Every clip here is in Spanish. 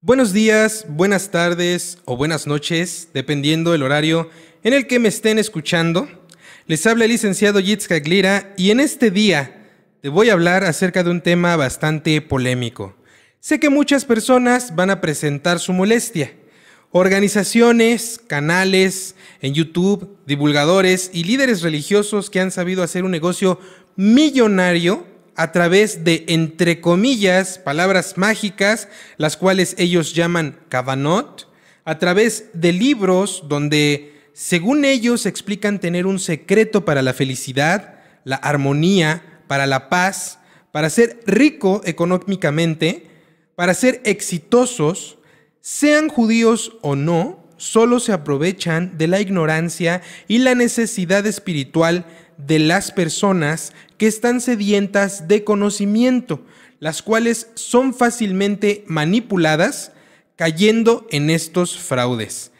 Buenos días, buenas tardes o buenas noches, dependiendo del horario en el que me estén escuchando. Les habla el licenciado Yitzhak Lira y en este día te voy a hablar acerca de un tema bastante polémico. Sé que muchas personas van a presentar su molestia. Organizaciones, canales en YouTube, divulgadores y líderes religiosos que han sabido hacer un negocio millonario a través de, entre comillas, palabras mágicas, las cuales ellos llaman Kavanot, a través de libros donde, según ellos, explican tener un secreto para la felicidad, la armonía, para la paz, para ser rico económicamente, para ser exitosos, sean judíos o no, solo se aprovechan de la ignorancia y la necesidad espiritual de las personas que están sedientas de conocimiento, las cuales son fácilmente manipuladas cayendo en estos fraudes,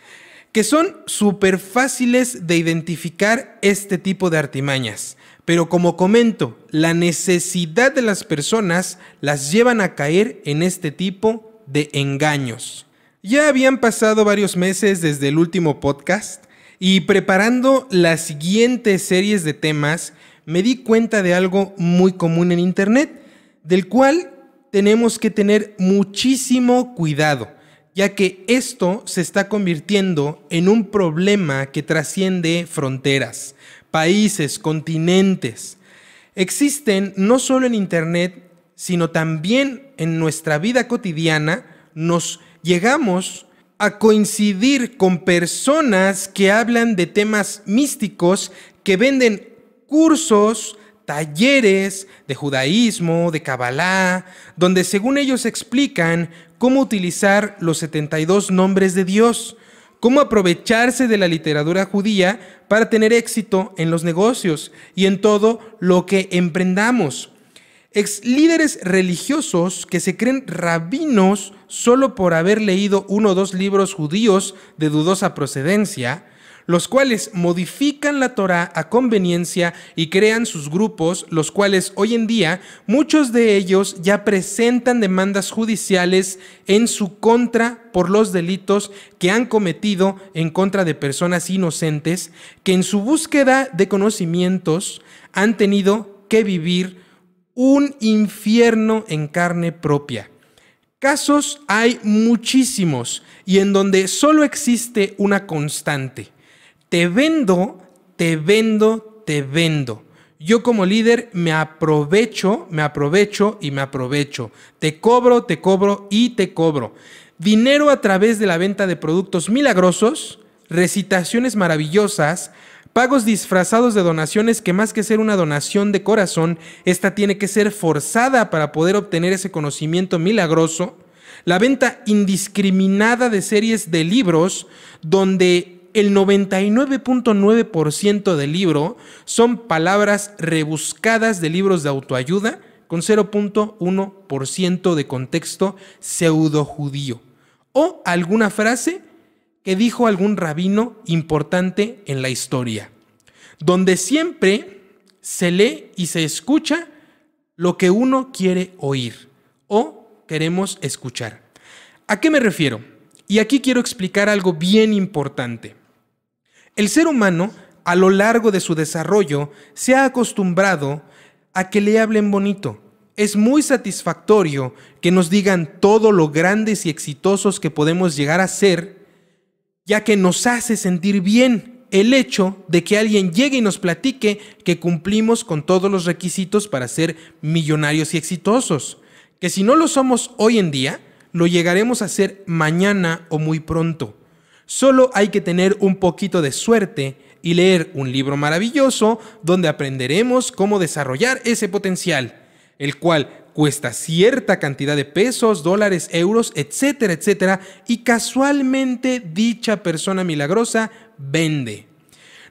que son súper fáciles de identificar este tipo de artimañas. Pero como comento, la necesidad de las personas las llevan a caer en este tipo de engaños. Ya habían pasado varios meses desde el último podcast y preparando las siguientes series de temas, me di cuenta de algo muy común en Internet, del cual tenemos que tener muchísimo cuidado, ya que esto se está convirtiendo en un problema que trasciende fronteras, países, continentes. Existen no solo en Internet, sino también en nuestra vida cotidiana, nos llegamos a coincidir con personas que hablan de temas místicos, que venden cursos, talleres de judaísmo, de Kabbalah, donde según ellos explican cómo utilizar los 72 nombres de Dios, cómo aprovecharse de la literatura judía para tener éxito en los negocios y en todo lo que emprendamos. Ex líderes religiosos que se creen rabinos solo por haber leído uno o dos libros judíos de dudosa procedencia, los cuales modifican la Torah a conveniencia y crean sus grupos, los cuales hoy en día muchos de ellos ya presentan demandas judiciales en su contra por los delitos que han cometido en contra de personas inocentes que en su búsqueda de conocimientos han tenido que vivir un infierno en carne propia. Casos hay muchísimos y en donde solo existe una constante. Te vendo, te vendo, te vendo. Yo como líder me aprovecho, me aprovecho y me aprovecho. Te cobro, te cobro y te cobro. Dinero a través de la venta de productos milagrosos, recitaciones maravillosas, Pagos disfrazados de donaciones que más que ser una donación de corazón, esta tiene que ser forzada para poder obtener ese conocimiento milagroso. La venta indiscriminada de series de libros donde el 99.9% del libro son palabras rebuscadas de libros de autoayuda con 0.1% de contexto pseudo judío o alguna frase que dijo algún rabino importante en la historia, donde siempre se lee y se escucha lo que uno quiere oír o queremos escuchar. ¿A qué me refiero? Y aquí quiero explicar algo bien importante. El ser humano, a lo largo de su desarrollo, se ha acostumbrado a que le hablen bonito. Es muy satisfactorio que nos digan todo lo grandes y exitosos que podemos llegar a ser ya que nos hace sentir bien el hecho de que alguien llegue y nos platique que cumplimos con todos los requisitos para ser millonarios y exitosos, que si no lo somos hoy en día, lo llegaremos a ser mañana o muy pronto. Solo hay que tener un poquito de suerte y leer un libro maravilloso donde aprenderemos cómo desarrollar ese potencial, el cual cuesta cierta cantidad de pesos, dólares, euros, etcétera, etcétera, y casualmente dicha persona milagrosa vende.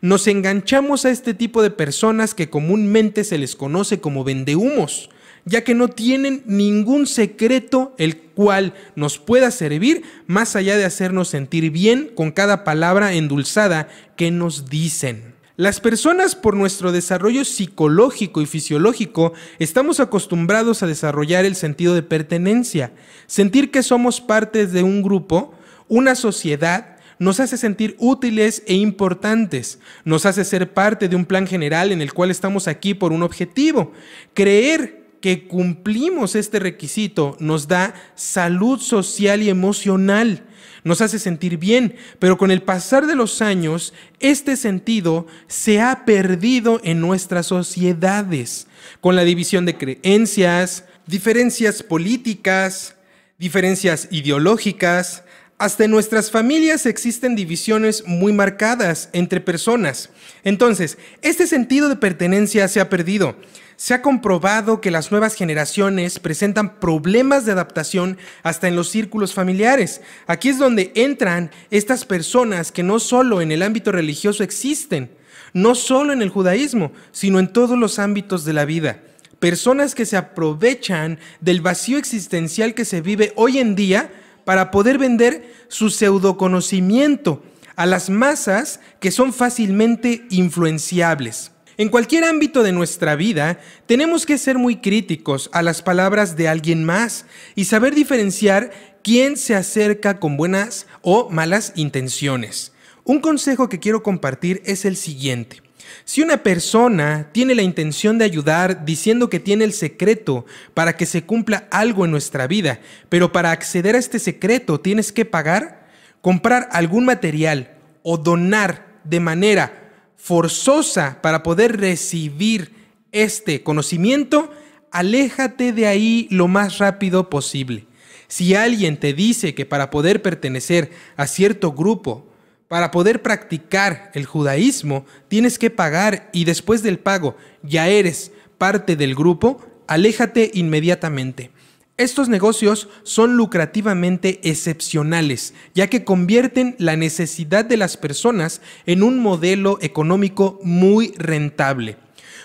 Nos enganchamos a este tipo de personas que comúnmente se les conoce como vendehumos, ya que no tienen ningún secreto el cual nos pueda servir más allá de hacernos sentir bien con cada palabra endulzada que nos dicen. Las personas por nuestro desarrollo psicológico y fisiológico estamos acostumbrados a desarrollar el sentido de pertenencia, sentir que somos parte de un grupo, una sociedad, nos hace sentir útiles e importantes, nos hace ser parte de un plan general en el cual estamos aquí por un objetivo. Creer que cumplimos este requisito nos da salud social y emocional nos hace sentir bien, pero con el pasar de los años, este sentido se ha perdido en nuestras sociedades, con la división de creencias, diferencias políticas, diferencias ideológicas, hasta en nuestras familias existen divisiones muy marcadas entre personas. Entonces, este sentido de pertenencia se ha perdido se ha comprobado que las nuevas generaciones presentan problemas de adaptación hasta en los círculos familiares. Aquí es donde entran estas personas que no solo en el ámbito religioso existen, no solo en el judaísmo, sino en todos los ámbitos de la vida. Personas que se aprovechan del vacío existencial que se vive hoy en día para poder vender su pseudoconocimiento a las masas que son fácilmente influenciables. En cualquier ámbito de nuestra vida, tenemos que ser muy críticos a las palabras de alguien más y saber diferenciar quién se acerca con buenas o malas intenciones. Un consejo que quiero compartir es el siguiente. Si una persona tiene la intención de ayudar diciendo que tiene el secreto para que se cumpla algo en nuestra vida, pero para acceder a este secreto tienes que pagar, comprar algún material o donar de manera forzosa para poder recibir este conocimiento, aléjate de ahí lo más rápido posible. Si alguien te dice que para poder pertenecer a cierto grupo, para poder practicar el judaísmo, tienes que pagar y después del pago ya eres parte del grupo, aléjate inmediatamente. Estos negocios son lucrativamente excepcionales, ya que convierten la necesidad de las personas en un modelo económico muy rentable.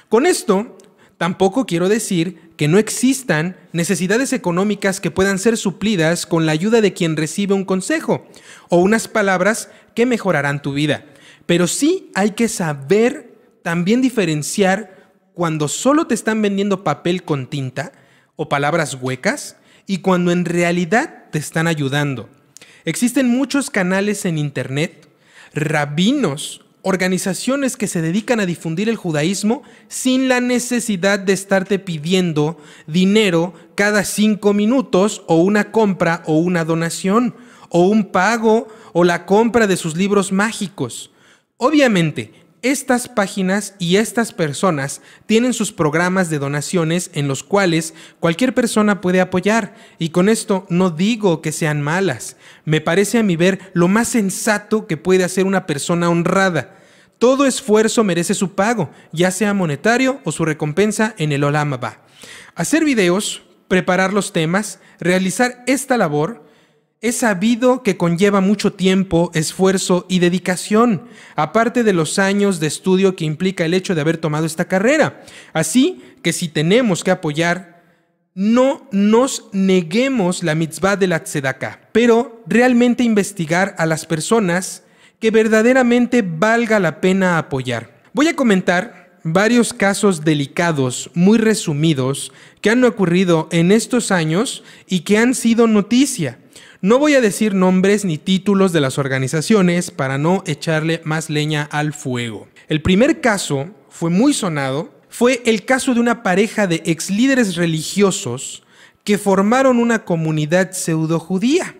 Con esto, tampoco quiero decir que no existan necesidades económicas que puedan ser suplidas con la ayuda de quien recibe un consejo o unas palabras que mejorarán tu vida. Pero sí hay que saber también diferenciar cuando solo te están vendiendo papel con tinta o palabras huecas y cuando en realidad te están ayudando. Existen muchos canales en Internet, rabinos, organizaciones que se dedican a difundir el judaísmo sin la necesidad de estarte pidiendo dinero cada cinco minutos o una compra o una donación o un pago o la compra de sus libros mágicos. Obviamente, estas páginas y estas personas tienen sus programas de donaciones en los cuales cualquier persona puede apoyar. Y con esto no digo que sean malas. Me parece a mi ver lo más sensato que puede hacer una persona honrada. Todo esfuerzo merece su pago, ya sea monetario o su recompensa en el Olamaba. Hacer videos, preparar los temas, realizar esta labor, es sabido que conlleva mucho tiempo, esfuerzo y dedicación, aparte de los años de estudio que implica el hecho de haber tomado esta carrera. Así que si tenemos que apoyar, no nos neguemos la mitzvah de la tzedakah, pero realmente investigar a las personas que verdaderamente valga la pena apoyar. Voy a comentar varios casos delicados, muy resumidos, que han ocurrido en estos años y que han sido noticia. No voy a decir nombres ni títulos de las organizaciones para no echarle más leña al fuego. El primer caso fue muy sonado, fue el caso de una pareja de ex líderes religiosos que formaron una comunidad pseudo judía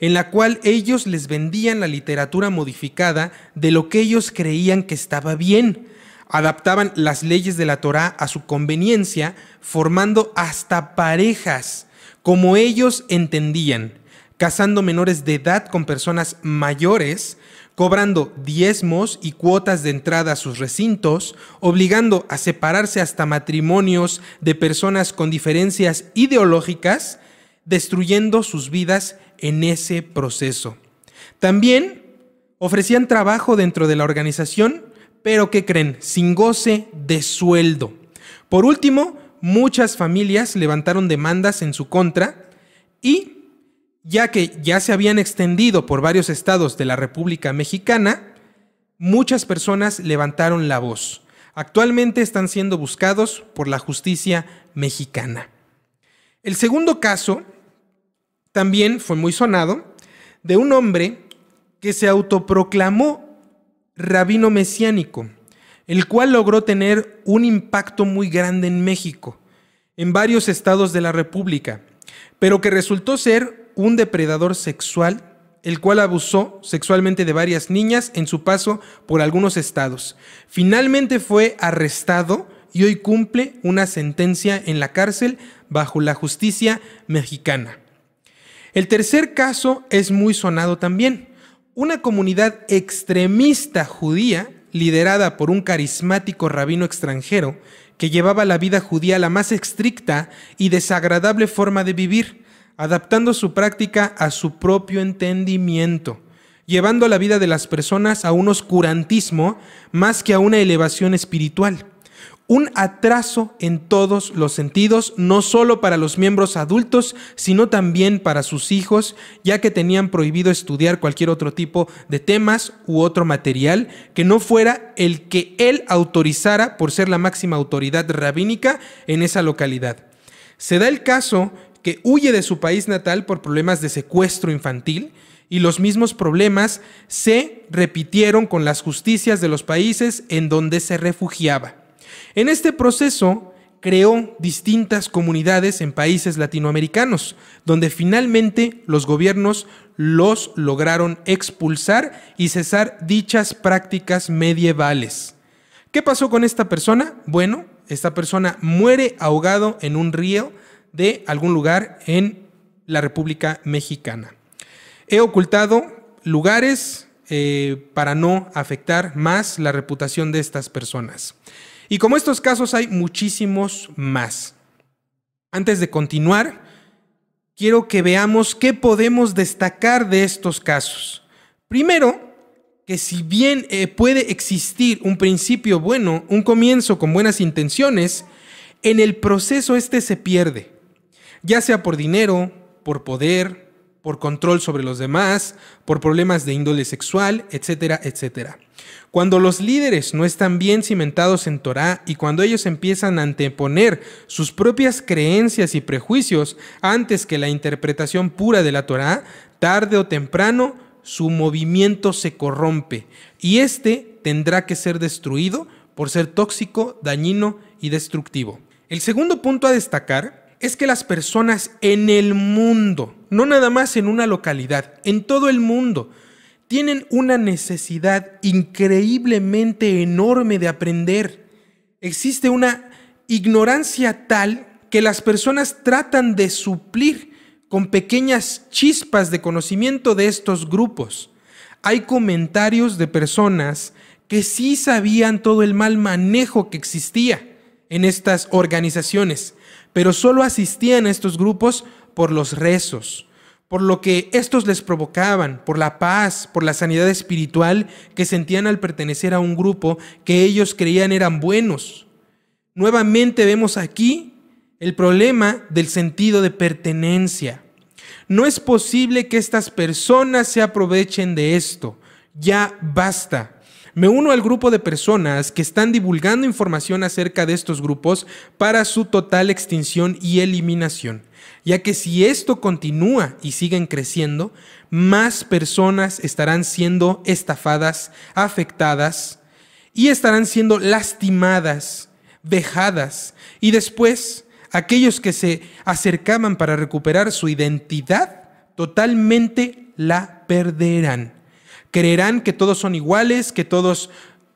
en la cual ellos les vendían la literatura modificada de lo que ellos creían que estaba bien. Adaptaban las leyes de la Torá a su conveniencia, formando hasta parejas, como ellos entendían casando menores de edad con personas mayores, cobrando diezmos y cuotas de entrada a sus recintos, obligando a separarse hasta matrimonios de personas con diferencias ideológicas, destruyendo sus vidas en ese proceso. También ofrecían trabajo dentro de la organización, pero ¿qué creen? Sin goce de sueldo. Por último, muchas familias levantaron demandas en su contra y ya que ya se habían extendido por varios estados de la República Mexicana, muchas personas levantaron la voz. Actualmente están siendo buscados por la justicia mexicana. El segundo caso también fue muy sonado de un hombre que se autoproclamó rabino mesiánico, el cual logró tener un impacto muy grande en México, en varios estados de la República, pero que resultó ser un depredador sexual, el cual abusó sexualmente de varias niñas en su paso por algunos estados. Finalmente fue arrestado y hoy cumple una sentencia en la cárcel bajo la justicia mexicana. El tercer caso es muy sonado también. Una comunidad extremista judía, liderada por un carismático rabino extranjero, que llevaba la vida judía la más estricta y desagradable forma de vivir, adaptando su práctica a su propio entendimiento, llevando la vida de las personas a un oscurantismo más que a una elevación espiritual un atraso en todos los sentidos, no solo para los miembros adultos, sino también para sus hijos, ya que tenían prohibido estudiar cualquier otro tipo de temas u otro material que no fuera el que él autorizara por ser la máxima autoridad rabínica en esa localidad. Se da el caso que huye de su país natal por problemas de secuestro infantil, y los mismos problemas se repitieron con las justicias de los países en donde se refugiaba. En este proceso creó distintas comunidades en países latinoamericanos, donde finalmente los gobiernos los lograron expulsar y cesar dichas prácticas medievales. ¿Qué pasó con esta persona? Bueno, esta persona muere ahogado en un río de algún lugar en la República Mexicana. He ocultado lugares eh, para no afectar más la reputación de estas personas. Y como estos casos hay muchísimos más. Antes de continuar, quiero que veamos qué podemos destacar de estos casos. Primero, que si bien eh, puede existir un principio bueno, un comienzo con buenas intenciones, en el proceso este se pierde, ya sea por dinero, por poder, por control sobre los demás, por problemas de índole sexual, etcétera, etcétera. Cuando los líderes no están bien cimentados en Torah y cuando ellos empiezan a anteponer sus propias creencias y prejuicios antes que la interpretación pura de la Torah, tarde o temprano su movimiento se corrompe y éste tendrá que ser destruido por ser tóxico, dañino y destructivo. El segundo punto a destacar es que las personas en el mundo, no nada más en una localidad, en todo el mundo, tienen una necesidad increíblemente enorme de aprender. Existe una ignorancia tal que las personas tratan de suplir con pequeñas chispas de conocimiento de estos grupos. Hay comentarios de personas que sí sabían todo el mal manejo que existía en estas organizaciones pero solo asistían a estos grupos por los rezos, por lo que estos les provocaban, por la paz, por la sanidad espiritual que sentían al pertenecer a un grupo que ellos creían eran buenos. Nuevamente vemos aquí el problema del sentido de pertenencia. No es posible que estas personas se aprovechen de esto. Ya basta. Me uno al grupo de personas que están divulgando información acerca de estos grupos para su total extinción y eliminación, ya que si esto continúa y siguen creciendo, más personas estarán siendo estafadas, afectadas y estarán siendo lastimadas, vejadas y después aquellos que se acercaban para recuperar su identidad totalmente la perderán. Creerán que todos son iguales, que todos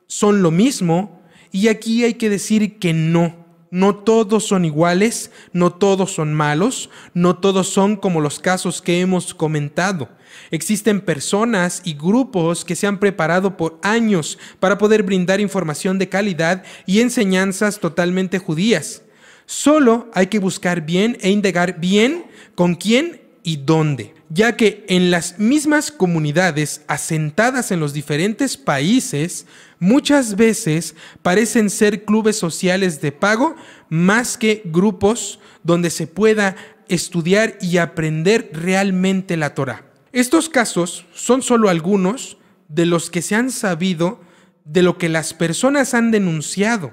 son lo mismo. Y aquí hay que decir que no. No todos son iguales, no todos son malos, no todos son como los casos que hemos comentado. Existen personas y grupos que se han preparado por años para poder brindar información de calidad y enseñanzas totalmente judías. Solo hay que buscar bien e indagar bien con quién y dónde ya que en las mismas comunidades asentadas en los diferentes países, muchas veces parecen ser clubes sociales de pago más que grupos donde se pueda estudiar y aprender realmente la Torah. Estos casos son solo algunos de los que se han sabido de lo que las personas han denunciado.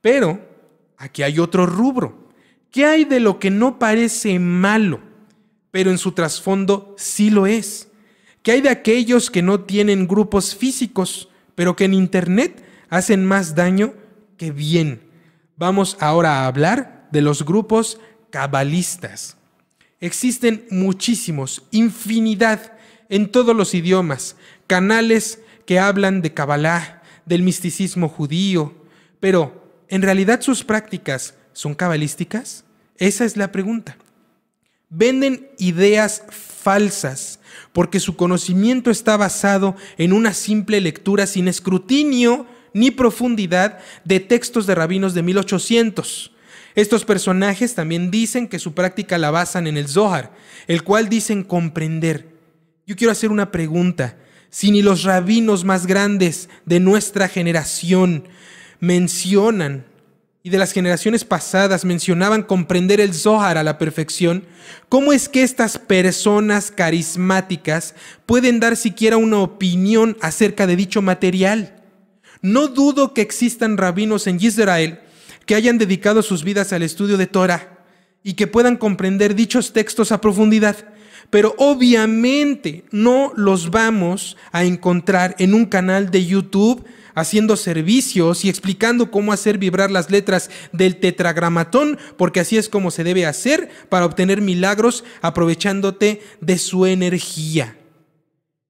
Pero aquí hay otro rubro. ¿Qué hay de lo que no parece malo, pero en su trasfondo sí lo es? ¿Qué hay de aquellos que no tienen grupos físicos, pero que en Internet hacen más daño que bien? Vamos ahora a hablar de los grupos cabalistas. Existen muchísimos, infinidad, en todos los idiomas, canales que hablan de Kabbalah, del misticismo judío, pero ¿en realidad sus prácticas son cabalísticas? Esa es la pregunta. Venden ideas falsas porque su conocimiento está basado en una simple lectura sin escrutinio ni profundidad de textos de rabinos de 1800. Estos personajes también dicen que su práctica la basan en el Zohar, el cual dicen comprender. Yo quiero hacer una pregunta. Si ni los rabinos más grandes de nuestra generación mencionan y de las generaciones pasadas mencionaban comprender el Zohar a la perfección, ¿cómo es que estas personas carismáticas pueden dar siquiera una opinión acerca de dicho material? No dudo que existan rabinos en Israel que hayan dedicado sus vidas al estudio de Torah y que puedan comprender dichos textos a profundidad, pero obviamente no los vamos a encontrar en un canal de YouTube haciendo servicios y explicando cómo hacer vibrar las letras del tetragramatón, porque así es como se debe hacer para obtener milagros aprovechándote de su energía.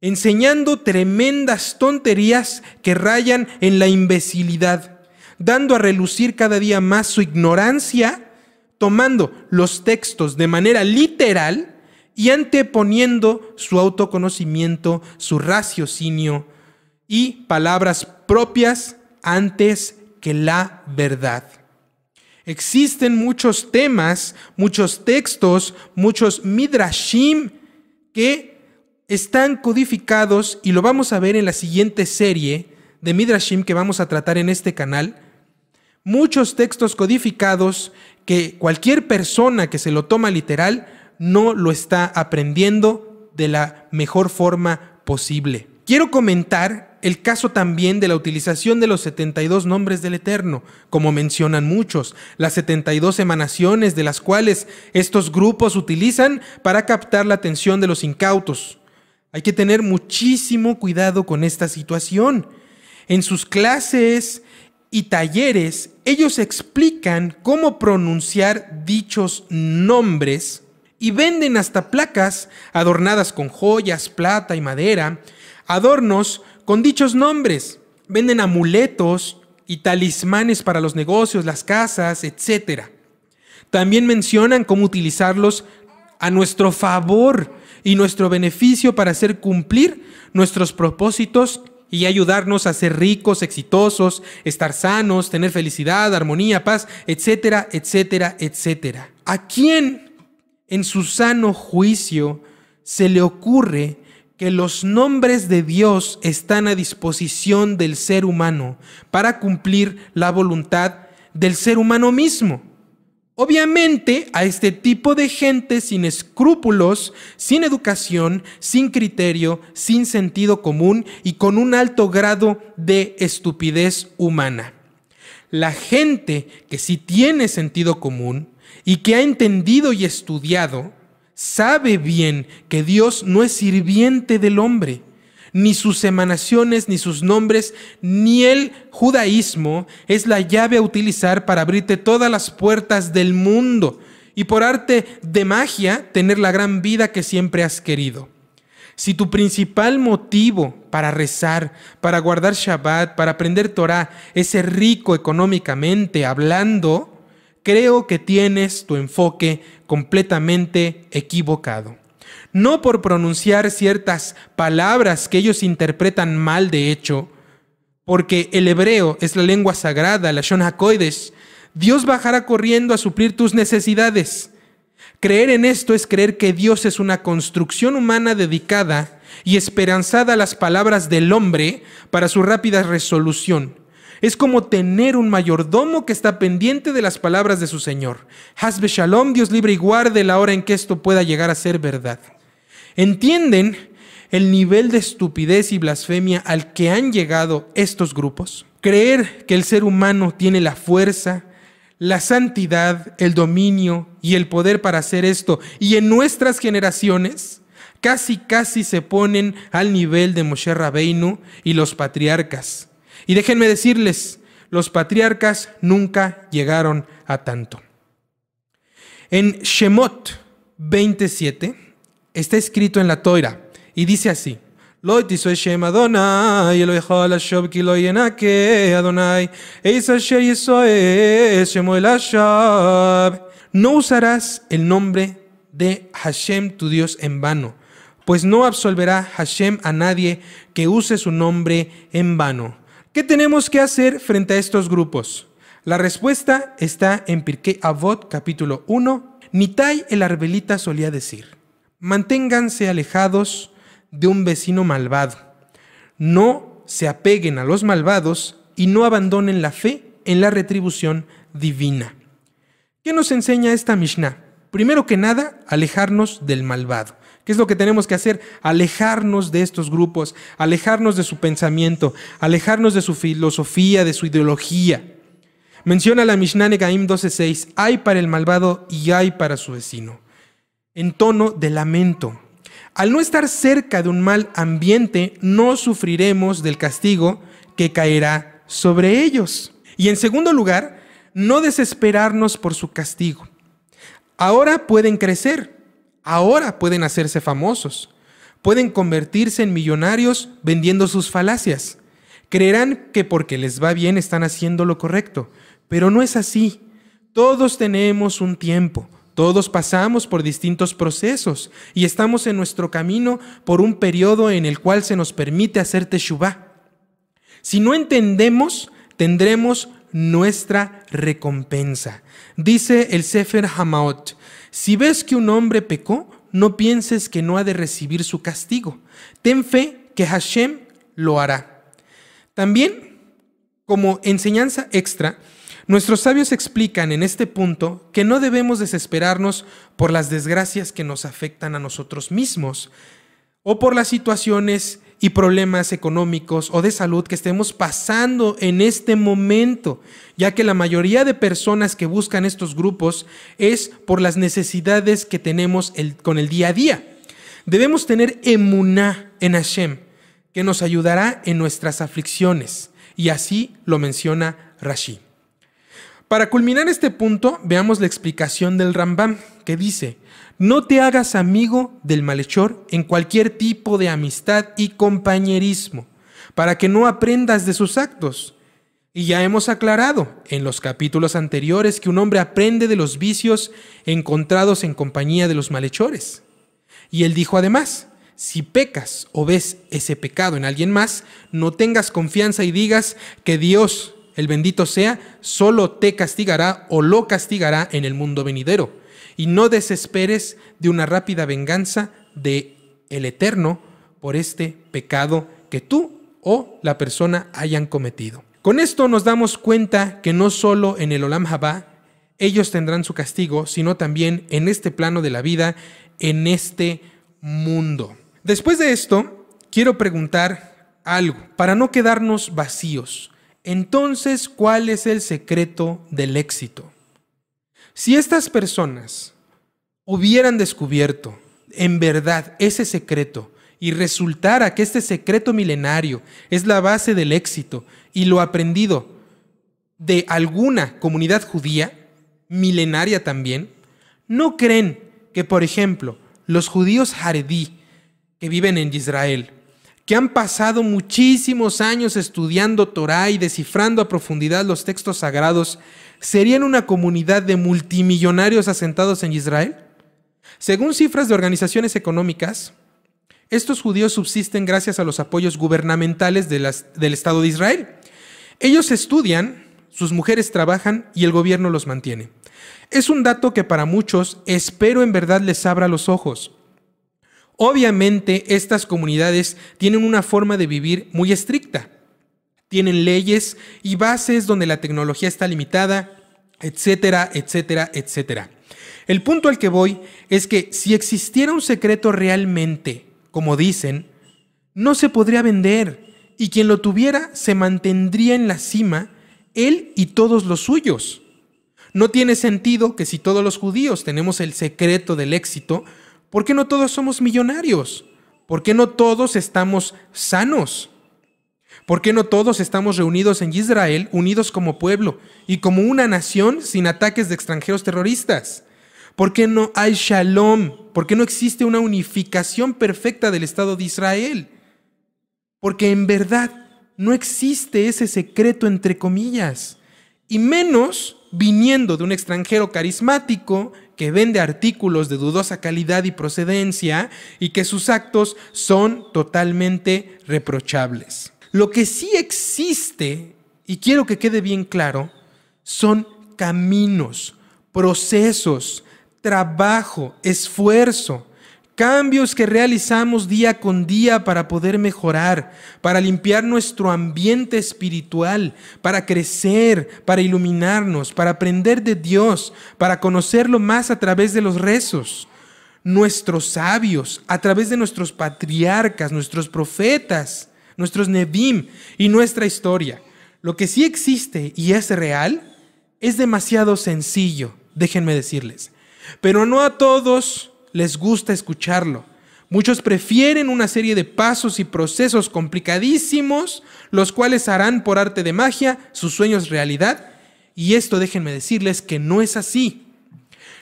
Enseñando tremendas tonterías que rayan en la imbecilidad, dando a relucir cada día más su ignorancia, tomando los textos de manera literal y anteponiendo su autoconocimiento, su raciocinio y palabras propias antes que la verdad. Existen muchos temas, muchos textos, muchos midrashim que están codificados y lo vamos a ver en la siguiente serie de Midrashim que vamos a tratar en este canal. Muchos textos codificados que cualquier persona que se lo toma literal no lo está aprendiendo de la mejor forma posible. Quiero comentar el caso también de la utilización de los 72 nombres del Eterno, como mencionan muchos, las 72 emanaciones de las cuales estos grupos utilizan para captar la atención de los incautos. Hay que tener muchísimo cuidado con esta situación. En sus clases y talleres, ellos explican cómo pronunciar dichos nombres y venden hasta placas adornadas con joyas, plata y madera, adornos con dichos nombres. Venden amuletos y talismanes para los negocios, las casas, etc. También mencionan cómo utilizarlos a nuestro favor y nuestro beneficio para hacer cumplir nuestros propósitos y ayudarnos a ser ricos, exitosos, estar sanos, tener felicidad, armonía, paz, etcétera, etcétera, etcétera. ¿A quién en su sano juicio se le ocurre que los nombres de Dios están a disposición del ser humano para cumplir la voluntad del ser humano mismo? Obviamente a este tipo de gente sin escrúpulos, sin educación, sin criterio, sin sentido común y con un alto grado de estupidez humana. La gente que sí tiene sentido común y que ha entendido y estudiado, sabe bien que Dios no es sirviente del hombre ni sus emanaciones, ni sus nombres, ni el judaísmo es la llave a utilizar para abrirte todas las puertas del mundo y por arte de magia tener la gran vida que siempre has querido. Si tu principal motivo para rezar, para guardar Shabbat, para aprender Torah es ser rico económicamente hablando, creo que tienes tu enfoque completamente equivocado no por pronunciar ciertas palabras que ellos interpretan mal de hecho, porque el hebreo es la lengua sagrada, la Shon HaKodesh, Dios bajará corriendo a suplir tus necesidades. Creer en esto es creer que Dios es una construcción humana dedicada y esperanzada a las palabras del hombre para su rápida resolución. Es como tener un mayordomo que está pendiente de las palabras de su Señor. Hasbe Shalom, Dios libre y guarde la hora en que esto pueda llegar a ser verdad entienden el nivel de estupidez y blasfemia al que han llegado estos grupos? Creer que el ser humano tiene la fuerza, la santidad, el dominio y el poder para hacer esto, y en nuestras generaciones casi casi se ponen al nivel de Moshe Rabbeinu y los patriarcas. Y déjenme decirles, los patriarcas nunca llegaron a tanto. En Shemot 27 está escrito en la Toira y dice así: No usarás el nombre de Hashem tu Dios en vano, pues no absolverá Hashem a nadie que use su nombre en vano. ¿Qué tenemos que hacer frente a estos grupos? La respuesta está en Pirkei Avot capítulo 1. Nitai el Arbelita solía decir, manténganse alejados de un vecino malvado. No se apeguen a los malvados y no abandonen la fe en la retribución divina. ¿Qué nos enseña esta Mishnah? Primero que nada, alejarnos del malvado. ¿Qué es lo que tenemos que hacer? Alejarnos de estos grupos, alejarnos de su pensamiento, alejarnos de su filosofía, de su ideología. Menciona la Mishnah Negaim 12:6, hay para el malvado y hay para su vecino, en tono de lamento. Al no estar cerca de un mal ambiente, no sufriremos del castigo que caerá sobre ellos. Y en segundo lugar, no desesperarnos por su castigo. Ahora pueden crecer, ahora pueden hacerse famosos, pueden convertirse en millonarios vendiendo sus falacias. Creerán que porque les va bien están haciendo lo correcto, pero no es así. Todos tenemos un tiempo, todos pasamos por distintos procesos y estamos en nuestro camino por un periodo en el cual se nos permite hacer teshuvah. Si no entendemos, tendremos nuestra recompensa. Dice el Sefer Hamaot, si ves que un hombre pecó, no pienses que no ha de recibir su castigo. Ten fe que Hashem lo hará. También, como enseñanza extra, Nuestros sabios explican en este punto que no debemos desesperarnos por las desgracias que nos afectan a nosotros mismos o por las situaciones y problemas económicos o de salud que estemos pasando en este momento, ya que la mayoría de personas que buscan estos grupos es por las necesidades que tenemos con el día a día. Debemos tener emuná en Hashem, que nos ayudará en nuestras aflicciones, y así lo menciona Rashi. Para culminar este punto, veamos la explicación del Rambam, que dice, no te hagas amigo del malhechor en cualquier tipo de amistad y compañerismo, para que no aprendas de sus actos. Y ya hemos aclarado en los capítulos anteriores que un hombre aprende de los vicios encontrados en compañía de los malhechores. Y él dijo además, si pecas o ves ese pecado en alguien más, no tengas confianza y digas que Dios el bendito sea, solo te castigará o lo castigará en el mundo venidero. Y no desesperes de una rápida venganza de el Eterno por este pecado que tú o la persona hayan cometido. Con esto nos damos cuenta que no solo en el Olam Habá ellos tendrán su castigo, sino también en este plano de la vida, en este mundo. Después de esto, quiero preguntar algo, para no quedarnos vacíos. Entonces, ¿cuál es el secreto del éxito? Si estas personas hubieran descubierto en verdad ese secreto y resultara que este secreto milenario es la base del éxito y lo aprendido de alguna comunidad judía, milenaria también, ¿no creen que, por ejemplo, los judíos jaredí que viven en Israel que han pasado muchísimos años estudiando Torah y descifrando a profundidad los textos sagrados, serían una comunidad de multimillonarios asentados en Israel? Según cifras de organizaciones económicas, estos judíos subsisten gracias a los apoyos gubernamentales del Estado de Israel. Ellos estudian, sus mujeres trabajan y el gobierno los mantiene. Es un dato que para muchos espero en verdad les abra los ojos. Obviamente estas comunidades tienen una forma de vivir muy estricta. Tienen leyes y bases donde la tecnología está limitada, etcétera, etcétera, etcétera. El punto al que voy es que si existiera un secreto realmente, como dicen, no se podría vender, y quien lo tuviera se mantendría en la cima, él y todos los suyos. No tiene sentido que si todos los judíos tenemos el secreto del éxito, ¿por qué no todos somos millonarios? ¿Por qué no todos estamos sanos? ¿Por qué no todos estamos reunidos en Israel, unidos como pueblo y como una nación sin ataques de extranjeros terroristas? ¿Por qué no hay shalom? ¿Por qué no existe una unificación perfecta del Estado de Israel? Porque en verdad no existe ese secreto entre comillas, y menos viniendo de un extranjero carismático que vende artículos de dudosa calidad y procedencia y que sus actos son totalmente reprochables. Lo que sí existe, y quiero que quede bien claro, son caminos, procesos, trabajo, esfuerzo, cambios que realizamos día con día para poder mejorar, para limpiar nuestro ambiente espiritual, para crecer, para iluminarnos, para aprender de Dios, para conocerlo más a través de los rezos. Nuestros sabios, a través de nuestros patriarcas, nuestros profetas, nuestros Nebim y nuestra historia. Lo que sí existe y es real es demasiado sencillo, déjenme decirles. Pero no a todos les gusta escucharlo. Muchos prefieren una serie de pasos y procesos complicadísimos, los cuales harán por arte de magia sus sueños realidad. Y esto déjenme decirles que no es así.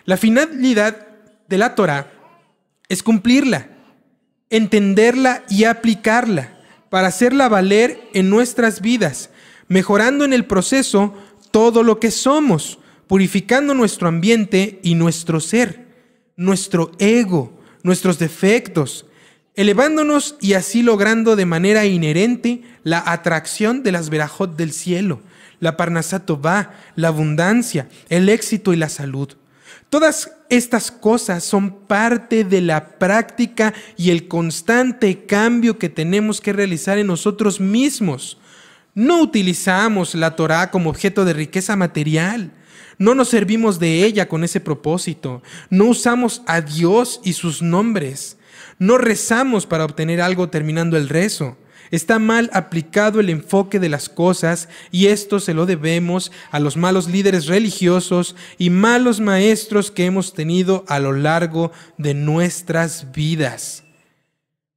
La finalidad de la Torah es cumplirla, entenderla y aplicarla para hacerla valer en nuestras vidas, mejorando en el proceso todo lo que somos, purificando nuestro ambiente y nuestro ser nuestro ego, nuestros defectos, elevándonos y así logrando de manera inherente la atracción de las verajot del cielo, la parnasato va, la abundancia, el éxito y la salud. Todas estas cosas son parte de la práctica y el constante cambio que tenemos que realizar en nosotros mismos. No utilizamos la Torah como objeto de riqueza material, no nos servimos de ella con ese propósito. No usamos a Dios y sus nombres. No rezamos para obtener algo terminando el rezo. Está mal aplicado el enfoque de las cosas y esto se lo debemos a los malos líderes religiosos y malos maestros que hemos tenido a lo largo de nuestras vidas.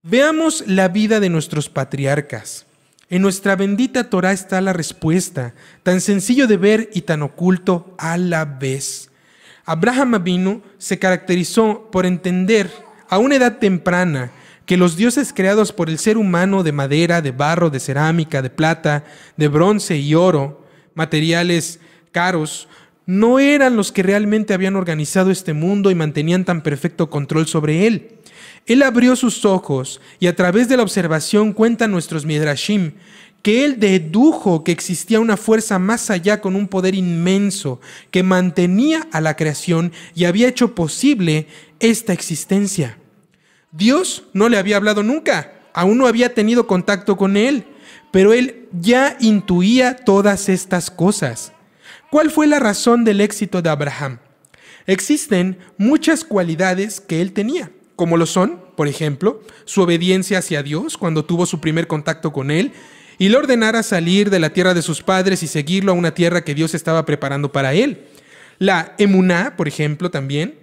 Veamos la vida de nuestros patriarcas. En nuestra bendita Torah está la respuesta, tan sencillo de ver y tan oculto a la vez. Abraham Avinu se caracterizó por entender a una edad temprana que los dioses creados por el ser humano de madera, de barro, de cerámica, de plata, de bronce y oro, materiales caros, no eran los que realmente habían organizado este mundo y mantenían tan perfecto control sobre él. Él abrió sus ojos y a través de la observación cuentan nuestros Midrashim que él dedujo que existía una fuerza más allá con un poder inmenso que mantenía a la creación y había hecho posible esta existencia. Dios no le había hablado nunca, aún no había tenido contacto con él, pero él ya intuía todas estas cosas. ¿Cuál fue la razón del éxito de Abraham? Existen muchas cualidades que él tenía como lo son, por ejemplo, su obediencia hacia Dios cuando tuvo su primer contacto con Él y le ordenara salir de la tierra de sus padres y seguirlo a una tierra que Dios estaba preparando para él. La emuná, por ejemplo, también,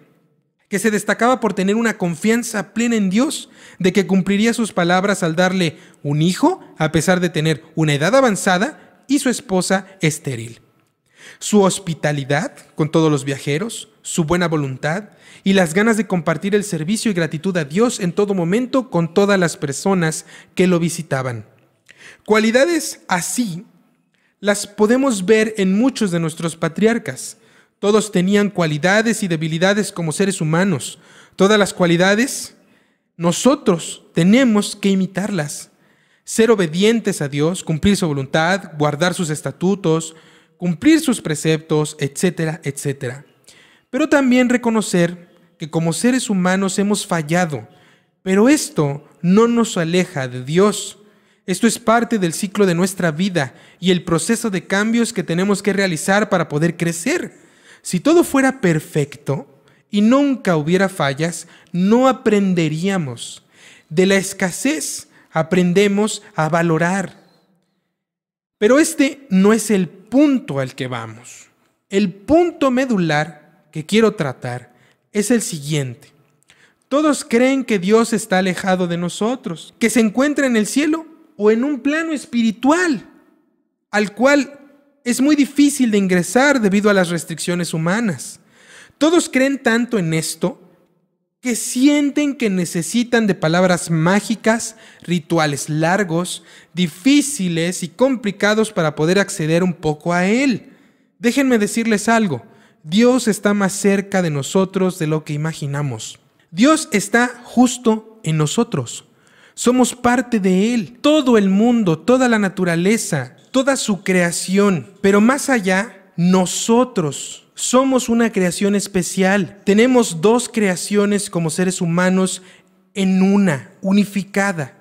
que se destacaba por tener una confianza plena en Dios, de que cumpliría sus palabras al darle un hijo, a pesar de tener una edad avanzada y su esposa estéril. Su hospitalidad con todos los viajeros, su buena voluntad y las ganas de compartir el servicio y gratitud a Dios en todo momento con todas las personas que lo visitaban. Cualidades así las podemos ver en muchos de nuestros patriarcas. Todos tenían cualidades y debilidades como seres humanos. Todas las cualidades nosotros tenemos que imitarlas. Ser obedientes a Dios, cumplir su voluntad, guardar sus estatutos, cumplir sus preceptos, etcétera, etcétera pero también reconocer que como seres humanos hemos fallado, pero esto no nos aleja de Dios. Esto es parte del ciclo de nuestra vida y el proceso de cambios que tenemos que realizar para poder crecer. Si todo fuera perfecto y nunca hubiera fallas, no aprenderíamos. De la escasez aprendemos a valorar. Pero este no es el punto al que vamos. El punto medular que quiero tratar es el siguiente. Todos creen que Dios está alejado de nosotros, que se encuentra en el cielo o en un plano espiritual, al cual es muy difícil de ingresar debido a las restricciones humanas. Todos creen tanto en esto que sienten que necesitan de palabras mágicas, rituales largos, difíciles y complicados para poder acceder un poco a Él. Déjenme decirles algo, Dios está más cerca de nosotros de lo que imaginamos. Dios está justo en nosotros. Somos parte de Él. Todo el mundo, toda la naturaleza, toda su creación. Pero más allá, nosotros somos una creación especial. Tenemos dos creaciones como seres humanos en una, unificada.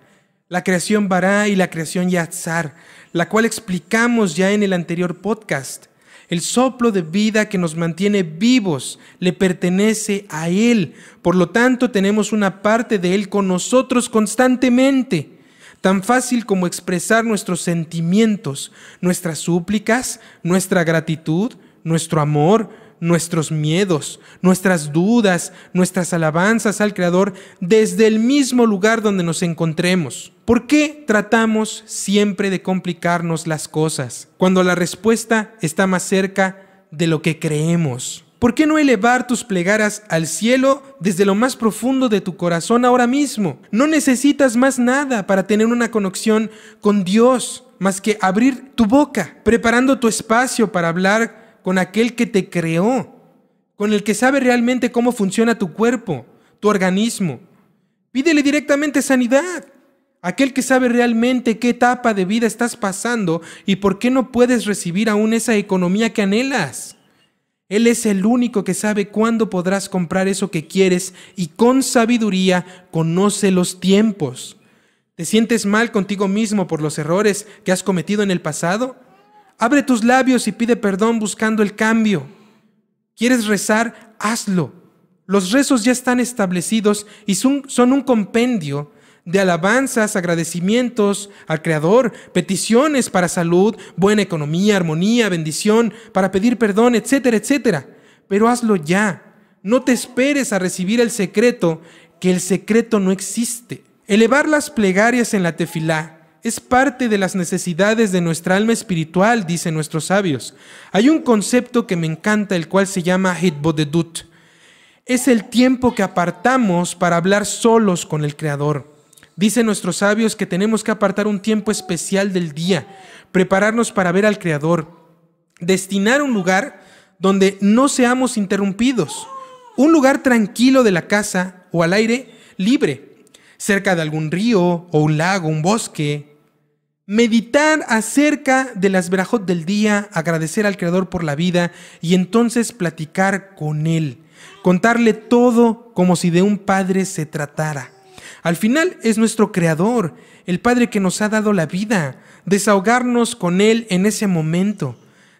La creación Bará y la creación Yatzar, la cual explicamos ya en el anterior podcast. El soplo de vida que nos mantiene vivos le pertenece a Él. Por lo tanto, tenemos una parte de Él con nosotros constantemente. Tan fácil como expresar nuestros sentimientos, nuestras súplicas, nuestra gratitud, nuestro amor, nuestros miedos, nuestras dudas, nuestras alabanzas al Creador desde el mismo lugar donde nos encontremos. ¿Por qué tratamos siempre de complicarnos las cosas cuando la respuesta está más cerca de lo que creemos? ¿Por qué no elevar tus plegaras al cielo desde lo más profundo de tu corazón ahora mismo? No necesitas más nada para tener una conexión con Dios más que abrir tu boca, preparando tu espacio para hablar con aquel que te creó, con el que sabe realmente cómo funciona tu cuerpo, tu organismo. Pídele directamente sanidad. Aquel que sabe realmente qué etapa de vida estás pasando y por qué no puedes recibir aún esa economía que anhelas. Él es el único que sabe cuándo podrás comprar eso que quieres y con sabiduría conoce los tiempos. ¿Te sientes mal contigo mismo por los errores que has cometido en el pasado? Abre tus labios y pide perdón buscando el cambio. ¿Quieres rezar? Hazlo. Los rezos ya están establecidos y son, un compendio de alabanzas, agradecimientos al Creador, peticiones para salud, buena economía, armonía, bendición, para pedir perdón, etcétera, etcétera. Pero hazlo ya. No te esperes a recibir el secreto, que el secreto no existe. Elevar las plegarias en la tefilá es parte de las necesidades de nuestra alma espiritual, dicen nuestros sabios. Hay un concepto que me encanta, el cual se llama Hitbodedut. Es el tiempo que apartamos para hablar solos con el Creador. Dicen nuestros sabios que tenemos que apartar un tiempo especial del día, prepararnos para ver al Creador, destinar un lugar donde no seamos interrumpidos, un lugar tranquilo de la casa o al aire libre, cerca de algún río o un lago, un bosque, meditar acerca de las verajot del día, agradecer al Creador por la vida y entonces platicar con Él, contarle todo como si de un Padre se tratara. Al final es nuestro Creador, el Padre que nos ha dado la vida, desahogarnos con Él en ese momento.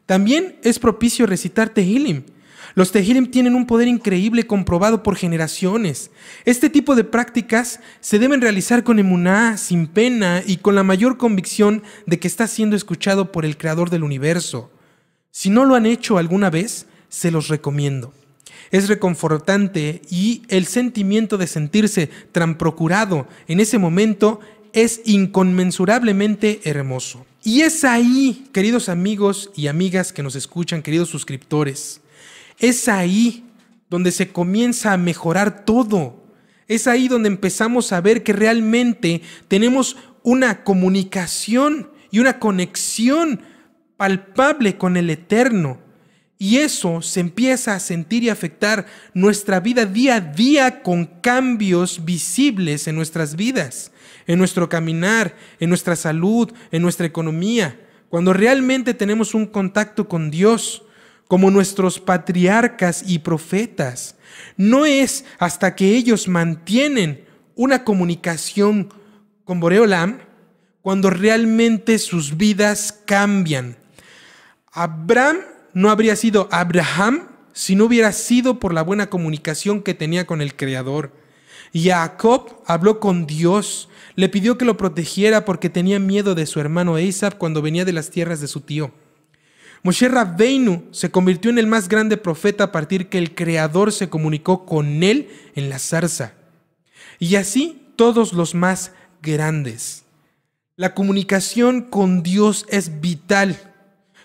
También es propicio recitar Tehilim, los Tehilim tienen un poder increíble comprobado por generaciones. Este tipo de prácticas se deben realizar con emuná, sin pena y con la mayor convicción de que está siendo escuchado por el Creador del universo. Si no lo han hecho alguna vez, se los recomiendo. Es reconfortante y el sentimiento de sentirse tan procurado en ese momento es inconmensurablemente hermoso. Y es ahí, queridos amigos y amigas que nos escuchan, queridos suscriptores, es ahí donde se comienza a mejorar todo. Es ahí donde empezamos a ver que realmente tenemos una comunicación y una conexión palpable con el Eterno. Y eso se empieza a sentir y afectar nuestra vida día a día con cambios visibles en nuestras vidas, en nuestro caminar, en nuestra salud, en nuestra economía. Cuando realmente tenemos un contacto con Dios, como nuestros patriarcas y profetas. No es hasta que ellos mantienen una comunicación con Boreolam cuando realmente sus vidas cambian. Abraham no habría sido Abraham si no hubiera sido por la buena comunicación que tenía con el Creador. Y Jacob habló con Dios, le pidió que lo protegiera porque tenía miedo de su hermano Esab cuando venía de las tierras de su tío. Moshe Rabbeinu se convirtió en el más grande profeta a partir que el Creador se comunicó con él en la zarza. Y así todos los más grandes. La comunicación con Dios es vital.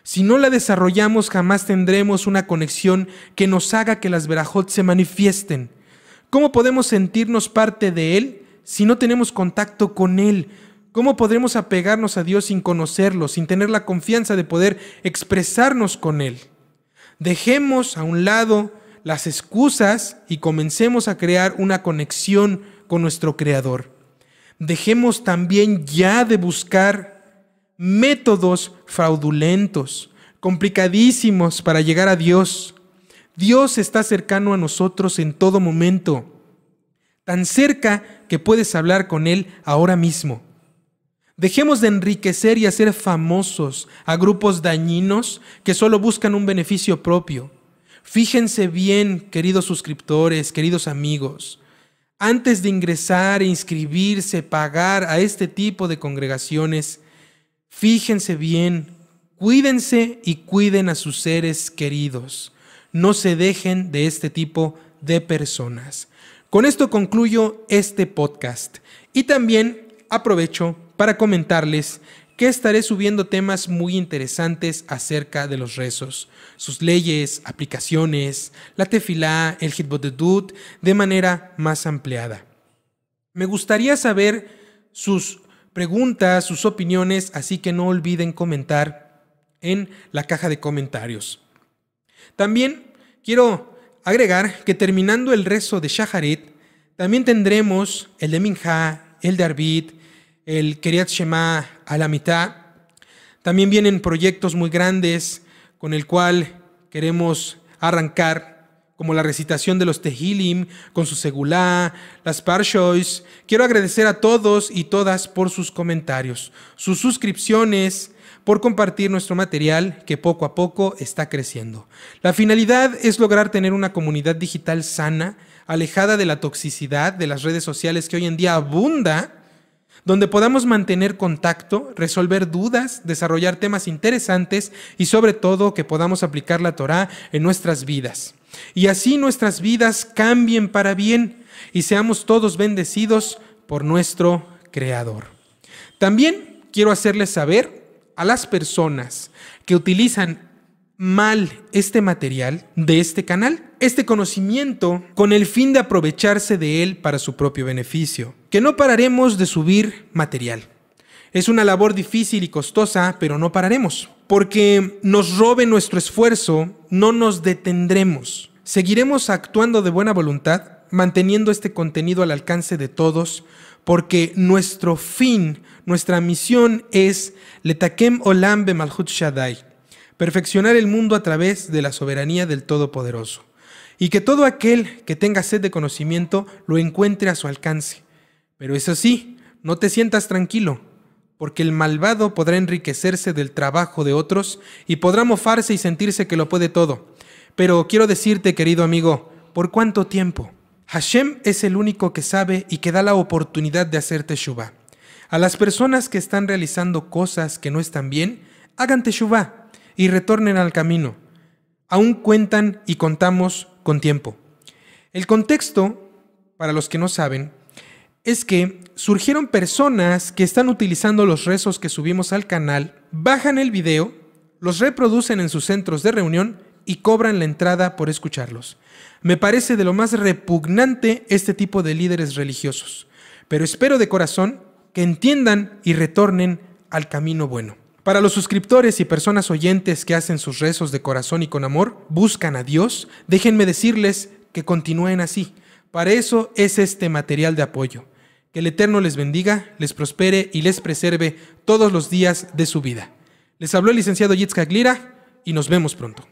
Si no la desarrollamos, jamás tendremos una conexión que nos haga que las verajot se manifiesten. ¿Cómo podemos sentirnos parte de Él si no tenemos contacto con Él? ¿Cómo podremos apegarnos a Dios sin conocerlo, sin tener la confianza de poder expresarnos con Él? Dejemos a un lado las excusas y comencemos a crear una conexión con nuestro Creador. Dejemos también ya de buscar métodos fraudulentos, complicadísimos para llegar a Dios. Dios está cercano a nosotros en todo momento, tan cerca que puedes hablar con Él ahora mismo. Dejemos de enriquecer y hacer famosos a grupos dañinos que solo buscan un beneficio propio. Fíjense bien, queridos suscriptores, queridos amigos, antes de ingresar, e inscribirse, pagar a este tipo de congregaciones, fíjense bien, cuídense y cuiden a sus seres queridos. No se dejen de este tipo de personas. Con esto concluyo este podcast y también aprovecho para comentarles que estaré subiendo temas muy interesantes acerca de los rezos, sus leyes, aplicaciones, la tefilá, el hitbodedut, de manera más ampliada. Me gustaría saber sus preguntas, sus opiniones, así que no olviden comentar en la caja de comentarios. También quiero agregar que terminando el rezo de Shaharit, también tendremos el de Minha, el de Arbit, el Keriat Shema a la mitad. También vienen proyectos muy grandes con el cual queremos arrancar, como la recitación de los Tehilim con su segulá, las Parshois. Quiero agradecer a todos y todas por sus comentarios, sus suscripciones, por compartir nuestro material que poco a poco está creciendo. La finalidad es lograr tener una comunidad digital sana, alejada de la toxicidad de las redes sociales que hoy en día abunda donde podamos mantener contacto, resolver dudas, desarrollar temas interesantes y sobre todo que podamos aplicar la Torah en nuestras vidas. Y así nuestras vidas cambien para bien y seamos todos bendecidos por nuestro Creador. También quiero hacerles saber a las personas que utilizan mal este material de este canal, este conocimiento, con el fin de aprovecharse de él para su propio beneficio. Que no pararemos de subir material. Es una labor difícil y costosa, pero no pararemos. Porque nos robe nuestro esfuerzo, no nos detendremos. Seguiremos actuando de buena voluntad, manteniendo este contenido al alcance de todos, porque nuestro fin, nuestra misión es Letakem Olam Malhut Shaddai, perfeccionar el mundo a través de la soberanía del Todopoderoso, y que todo aquel que tenga sed de conocimiento lo encuentre a su alcance. Pero eso sí, no te sientas tranquilo, porque el malvado podrá enriquecerse del trabajo de otros y podrá mofarse y sentirse que lo puede todo. Pero quiero decirte, querido amigo, ¿por cuánto tiempo? Hashem es el único que sabe y que da la oportunidad de hacer teshuva. A las personas que están realizando cosas que no están bien, hagan teshuva y retornen al camino. Aún cuentan y contamos con tiempo. El contexto, para los que no saben, es que surgieron personas que están utilizando los rezos que subimos al canal, bajan el video, los reproducen en sus centros de reunión y cobran la entrada por escucharlos. Me parece de lo más repugnante este tipo de líderes religiosos, pero espero de corazón que entiendan y retornen al camino bueno. Para los suscriptores y personas oyentes que hacen sus rezos de corazón y con amor, buscan a Dios, déjenme decirles que continúen así. Para eso es este material de apoyo. Que el Eterno les bendiga, les prospere y les preserve todos los días de su vida. Les habló el licenciado Yitzhak Glira y nos vemos pronto.